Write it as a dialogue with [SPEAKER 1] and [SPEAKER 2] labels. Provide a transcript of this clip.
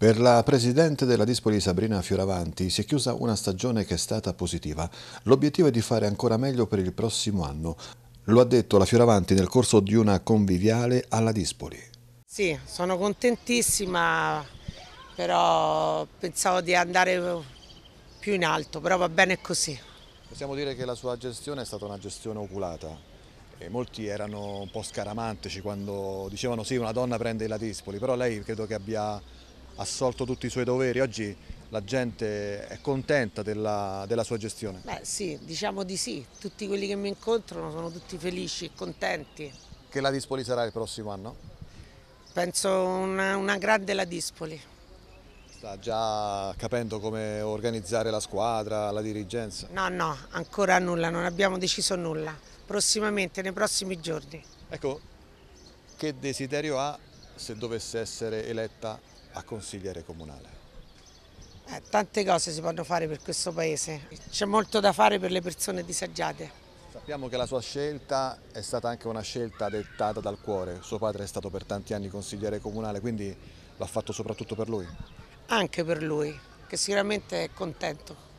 [SPEAKER 1] Per la presidente della Dispoli Sabrina Fioravanti si è chiusa una stagione che è stata positiva. L'obiettivo è di fare ancora meglio per il prossimo anno. Lo ha detto la Fioravanti nel corso di una conviviale alla Dispoli.
[SPEAKER 2] Sì, sono contentissima, però pensavo di andare più in alto, però va bene così.
[SPEAKER 1] Possiamo dire che la sua gestione è stata una gestione oculata. E molti erano un po' scaramantici quando dicevano sì, una donna prende la Dispoli, però lei credo che abbia assolto tutti i suoi doveri, oggi la gente è contenta della, della sua gestione?
[SPEAKER 2] Beh sì, diciamo di sì, tutti quelli che mi incontrano sono tutti felici e contenti.
[SPEAKER 1] Che la Dispoli sarà il prossimo anno?
[SPEAKER 2] Penso una, una grande la Dispoli.
[SPEAKER 1] Sta già capendo come organizzare la squadra, la dirigenza?
[SPEAKER 2] No, no, ancora nulla, non abbiamo deciso nulla. Prossimamente, nei prossimi giorni.
[SPEAKER 1] Ecco, che desiderio ha se dovesse essere eletta a consigliere comunale?
[SPEAKER 2] Eh, tante cose si possono fare per questo paese, c'è molto da fare per le persone disagiate.
[SPEAKER 1] Sappiamo che la sua scelta è stata anche una scelta dettata dal cuore, suo padre è stato per tanti anni consigliere comunale, quindi l'ha fatto soprattutto per lui?
[SPEAKER 2] Anche per lui, che sicuramente è contento.